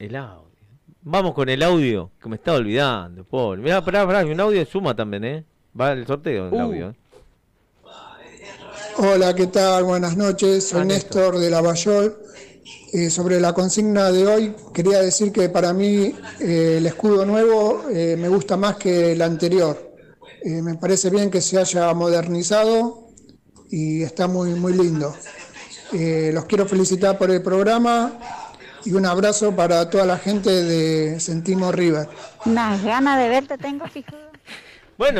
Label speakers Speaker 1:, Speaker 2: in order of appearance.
Speaker 1: El audio. Vamos con el audio, que me estaba olvidando, pobre. Mirá, pará, pará, un audio de suma también, ¿eh? Va el sorteo el
Speaker 2: Uh.
Speaker 1: audio. ¿eh?
Speaker 2: Hola, ¿qué tal? Buenas noches. Soy
Speaker 1: Ah,
Speaker 2: Néstor de Lavallol. Eh, sobre la consigna de hoy, quería decir que para mí eh, el escudo nuevo eh, me gusta más que el anterior. Eh, me parece bien que se haya modernizado y está muy, muy lindo. Eh, los quiero felicitar por el programa y un abrazo para toda la gente de Sentimos River.
Speaker 3: Unas ganas de verte tengo, fijo.
Speaker 1: Bueno,